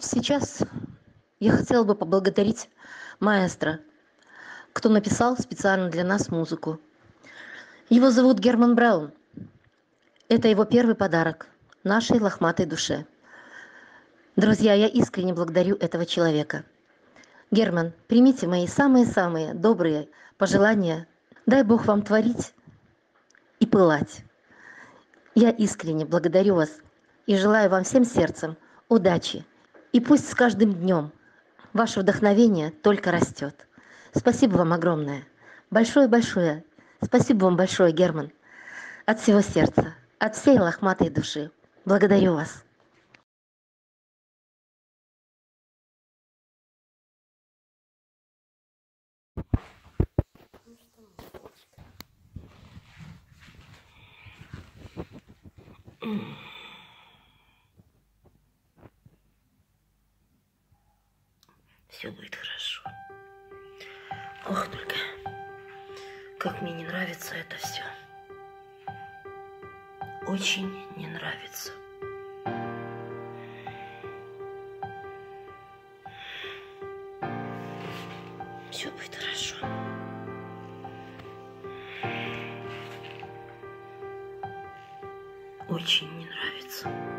сейчас я хотела бы поблагодарить маэстро кто написал специально для нас музыку. Его зовут герман браун. Это его первый подарок нашей лохматой душе. Друзья я искренне благодарю этого человека. Герман примите мои самые самые добрые пожелания. Дай бог вам творить и пылать. Я искренне благодарю вас и желаю вам всем сердцем удачи и пусть с каждым днём ваше вдохновение только растёт спасибо вам огромное. Большое большое спасибо вам большое герман от всего сердца от всей лохматой души. Благодарю вас все будет хорошо. Ох только как мне не нравится это все очень не нравится. Все будет хорошо. Очень не нравится